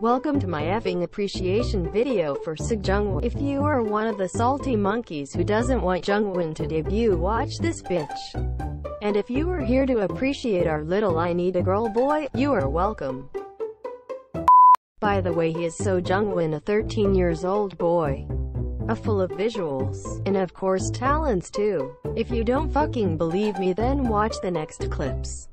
Welcome to my effing appreciation video for So Junghwan. If you are one of the salty monkeys who doesn't want Junghwan to debut, watch this bitch. And if you are here to appreciate our little I Need a Girl boy, you are welcome. By the way he is So Junghwan a 13 years old boy. A full of visuals. And of course talents too. If you don't fucking believe me then watch the next clips.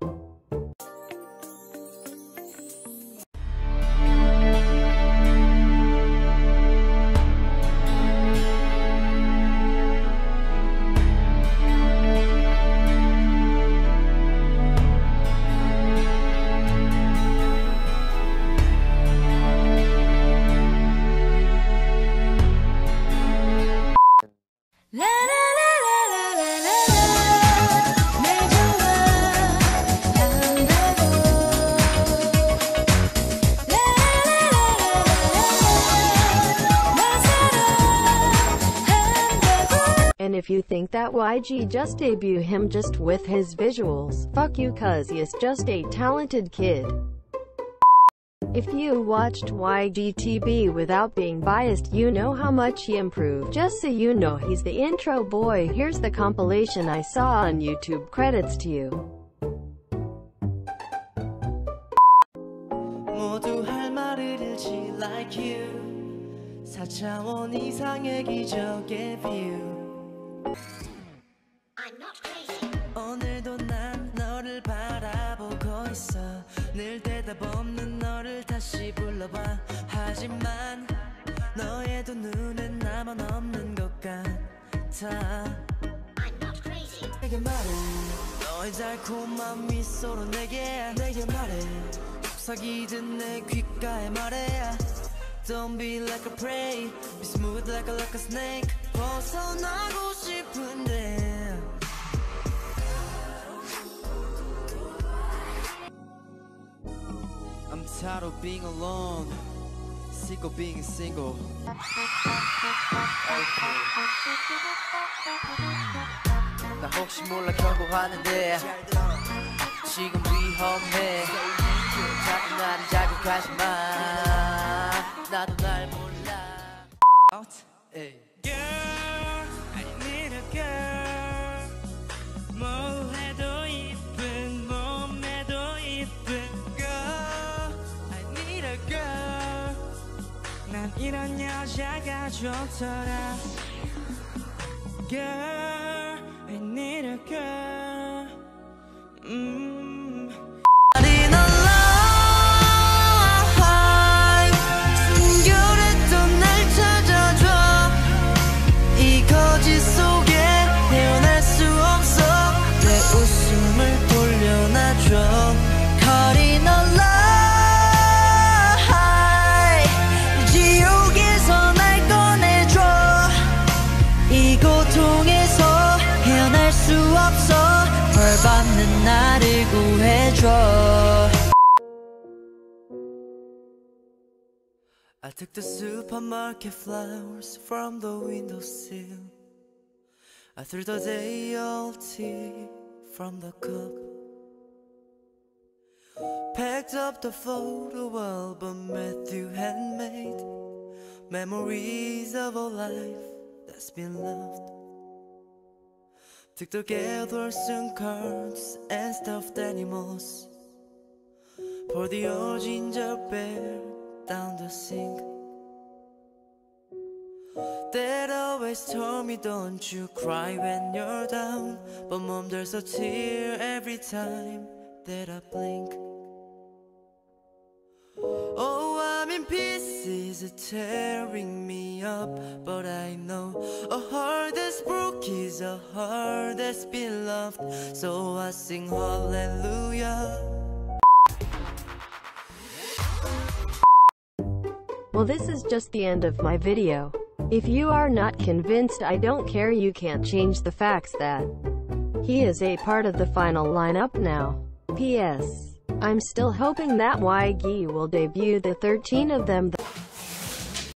if you think that YG just debut him just with his visuals, fuck you cuz he is just a talented kid. If you watched YGTB without being biased, you know how much he improved. Just so you know he's the intro boy, here's the compilation I saw on YouTube. Credits to you. 모두 할 말을 잃지 like you 4차원 이상의 기적의 view 오늘도 난 너를 바라보고 있어. 늘 대답 없는 너를 다시 불러봐. 하지만 너의 두 눈엔 나만 없는 것 같아. 내게 말해. 너의 달콤한 미소로 내게 내게 말해. 속삭이듯 내 귓가에 말해. Don't be like a prey. Be smooth like a, like a snake. 벗어나 tired of being alone Sick of being single 나 혹시 몰라 경고하는데 지금 위험해 자꾸 나를 자극하지 마 나도 날 몰라 Out Girl 이런 여자가 좋더라 Girl, I need a girl. Mm. I took the supermarket flowers from the windowsill. I threw the day old tea from the cup. Packed up the photo album Matthew had made. Memories of a life that's been loved. Took together some cards and stuffed animals. Pour the old ginger beer down the sink. Dad always told me don't you cry when you're down. But mom there's a tear every time that I blink. Oh, I'm in pieces, it's tearing me up. But I know a heart that's broke is a heart that's been loved. So I sing hallelujah. Well this is just the end of my video. If you are not convinced I don't care you can't change the facts that he is a part of the final lineup now. P.S. I'm still hoping that YG will debut the 13 of them.